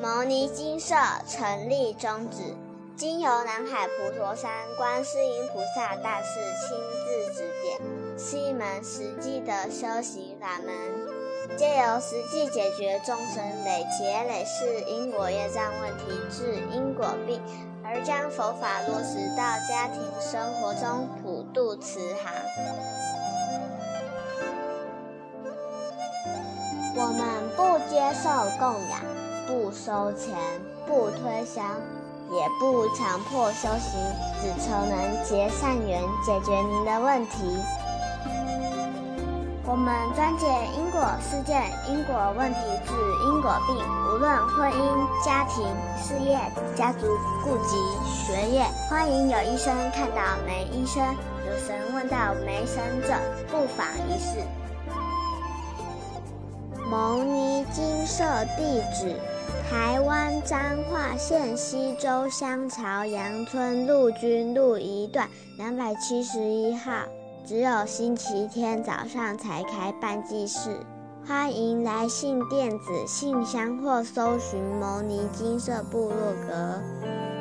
牟尼精舍成立宗旨，经由南海普陀山观世音菩萨大士亲自指点，是一门实际的修行法门，借由实际解决众生累劫累世因果业障问题，治因果病，而将佛法落实到家庭生活中，普渡慈航。我们不接受供养，不收钱，不推销，也不强迫修行，只求能结善缘，解决您的问题。我们专解因果事件、因果问题，治因果病。无论婚姻、家庭、事业、家族、顾及、学业，欢迎有医生看到没医生，有神问到没神者，不妨一试。牟尼金色地址：台湾彰化县西周乡朝阳村陆军路一段两百七十一号。只有星期天早上才开办祭事，欢迎来信电子信箱或搜寻牟尼金色部落格。